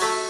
Bye.